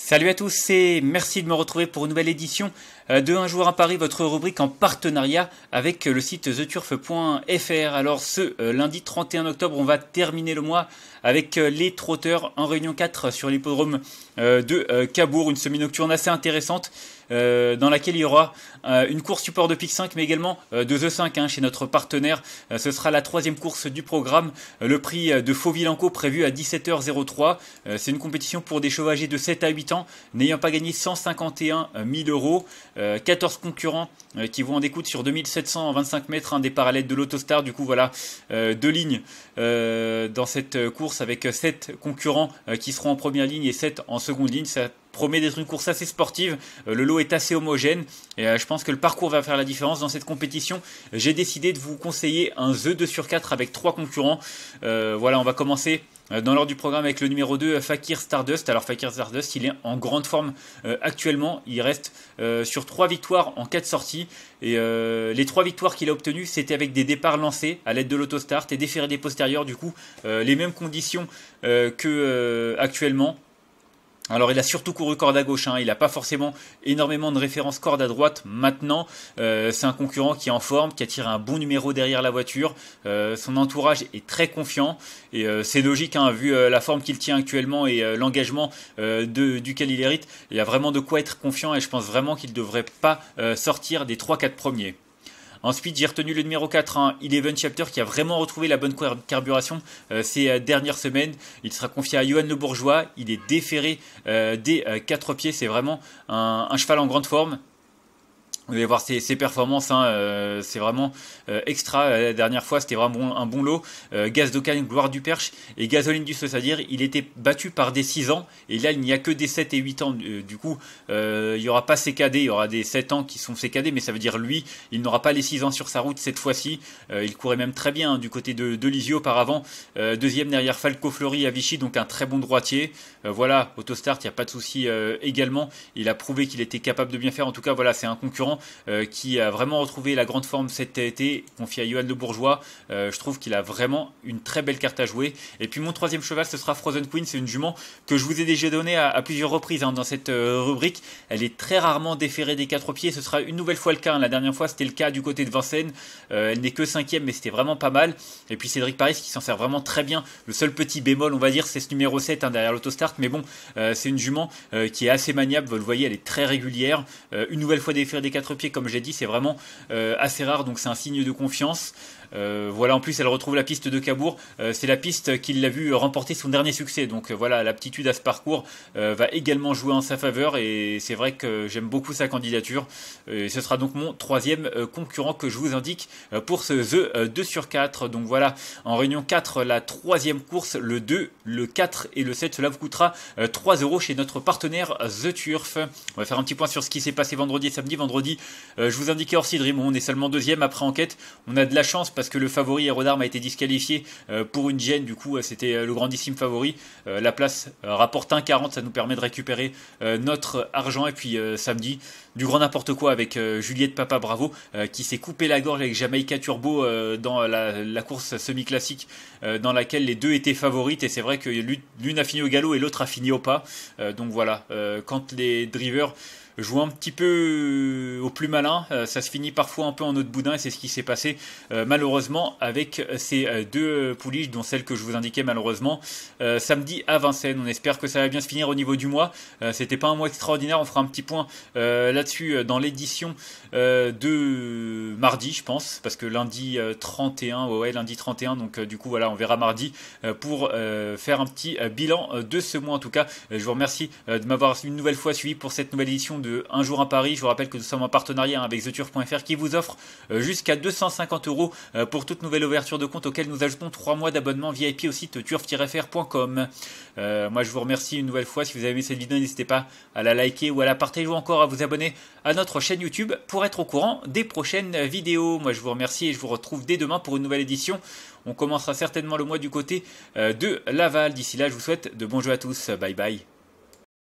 Salut à tous et merci de me retrouver pour une nouvelle édition euh, de Un jour à Paris, votre rubrique en partenariat avec le site theturf.fr. Alors ce euh, lundi 31 octobre, on va terminer le mois avec euh, les trotteurs en réunion 4 sur l'hippodrome de Cabourg, une semi-nocturne assez intéressante dans laquelle il y aura une course support de pic 5 mais également de The 5 hein, chez notre partenaire. ce sera la troisième course du programme, le prix de Fauvillanco prévu à 17h03. C'est une compétition pour des chevaux de 7 à 8 ans n'ayant pas gagné 151 000 euros. 14 euh, concurrents euh, qui vont en découdre sur 2725 mètres, un des parallèles de l'autostar. Du coup, voilà, euh, deux lignes dans cette course avec 7 concurrents qui seront en première ligne et 7 en seconde ligne. Promet d'être une course assez sportive. le lot est assez homogène et je pense que le parcours va faire la différence dans cette compétition. J'ai décidé de vous conseiller un The 2 sur 4 avec 3 concurrents. voilà, on va commencer euh, dans l'ordre du programme avec le numéro 2, Fakir Stardust. Alors Fakir Stardust, il est en grande forme euh, actuellement. Il reste euh, sur 3 victoires en 4 sorties. Et les 3 victoires qu'il a obtenues, c'était avec des départs lancés à l'aide de l'autostart et des ferrés des postérieurs. Du coup, les mêmes conditions que actuellement. Alors il a surtout couru corde à gauche, hein. il n'a pas forcément énormément de références corde à droite maintenant. Euh, c'est un concurrent qui est en forme, qui a tiré un bon numéro derrière la voiture. Euh, son entourage est très confiant et euh, c'est logique hein, vu la forme qu'il tient actuellement et l'engagement duquel il hérite. Il y a vraiment de quoi être confiant et je pense vraiment qu'il ne devrait pas sortir des 3-4 premiers. Ensuite, j'ai retenu le numéro 4, hein, Eleven Chapter, qui a vraiment retrouvé la bonne carburation euh, ces euh, dernières semaines. Il sera confié à Johan Le Bourgeois. Il est déféré euh, des quatre pieds. C'est vraiment un, cheval en grande forme. Vous allez voir ses, performances, hein, euh, c'est vraiment euh, extra. La dernière fois, c'était vraiment un bon lot. Euh, Gaz d'Ocagne, Gloire du Perche et Gasoline du c'est-à-dire il était battu par des 6 ans. Et là, il n'y a que des 7 et 8 ans. du coup, il n'y aura pas CKD, il y aura des 7 ans qui sont CKD, mais ça veut dire lui, il n'aura pas les 6 ans sur sa route cette fois-ci. il courait même très bien hein, du côté de, de Lisio auparavant. deuxième derrière Falco Fleury à Vichy, donc un très bon droitier. voilà, Autostart, il n'y a pas de souci également. Il a prouvé qu'il était capable de bien faire. En tout cas, voilà, c'est un concurrent euh, qui a vraiment retrouvé la grande forme cet été, confié à Johan Le Bourgeois. Euh, je trouve qu'il a vraiment une très belle carte à jouer. Et puis mon troisième cheval, ce sera Frozen Queen. C'est une jument que je vous ai déjà donnée à, plusieurs reprises hein, dans cette euh, rubrique. Elle est très rarement déférée des quatre pieds. Ce sera une nouvelle fois le cas. Hein. La dernière fois, c'était le cas du côté de Vincennes. elle n'est que cinquième, mais c'était vraiment pas mal. Et puis Cédric Paris qui s'en sert vraiment très bien. Le seul petit bémol, on va dire, c'est ce numéro 7 hein, derrière l'autostart. Mais bon, c'est une jument qui est assez maniable. Vous le voyez, elle est très régulière. une nouvelle fois déférée des quatre pieds, comme j'ai dit, c'est vraiment euh, assez rare, donc c'est un signe de confiance. Euh, voilà, en plus, elle retrouve la piste de Cabourg. Euh, c'est la piste qui l'a vu remporter son dernier succès. Donc voilà, l'aptitude à ce parcours va également jouer en sa faveur. Et c'est vrai que j'aime beaucoup sa candidature. Et ce sera donc mon troisième concurrent que je vous indique pour ce The 2 sur 4. Donc voilà, en réunion 4, la troisième course, le 2, le 4 et le 7. Cela vous coûtera 3 euros chez notre partenaire The Turf. On va faire un petit point sur ce qui s'est passé vendredi et samedi. Vendredi, je vous indiquais Orsi Dream, on est seulement deuxième après enquête. On a de la chance parce que le favori Aerodarm a été disqualifié euh, pour une gêne, du coup euh, c'était euh, le grandissime favori. La place rapporte 1,40, ça nous permet de récupérer notre argent. Et puis samedi, du grand n'importe quoi avec Juliette Papa Bravo qui s'est coupé la gorge avec Jamaica Turbo dans la, course semi-classique dans laquelle les deux étaient favorites. Et c'est vrai que l'une a fini au galop et l'autre a fini au pas. donc voilà, quand les drivers jouer un petit peu au plus malin. Euh, ça se finit parfois un peu en autre boudin et c'est ce qui s'est passé euh, malheureusement avec ces euh, deux pouliches, dont celle que je vous indiquais malheureusement samedi à Vincennes. On espère que ça va bien se finir au niveau du mois. C'était pas un mois extraordinaire. On fera un petit point là-dessus dans l'édition de mardi, je pense, parce que lundi 31, ouais, lundi 31. Donc du coup voilà, on verra mardi pour faire un petit bilan de ce mois en tout cas. je vous remercie de m'avoir une nouvelle fois suivi pour cette nouvelle édition de un jour à Paris. Je vous rappelle que nous sommes en partenariat avec TheTurf.fr qui vous offre euh, jusqu'à 250 euros euh, pour toute nouvelle ouverture de compte auquel nous ajoutons 3 mois d'abonnement VIP au site turf-fr.com. Euh, moi je vous remercie une nouvelle fois. Si vous avez aimé cette vidéo, n'hésitez pas à la liker ou à la partager ou encore à vous abonner à notre chaîne YouTube pour être au courant des prochaines vidéos. Moi je vous remercie et je vous retrouve dès demain pour une nouvelle édition. On commencera certainement le mois du côté de Laval. D'ici là, je vous souhaite de bons jeux à tous. Bye bye.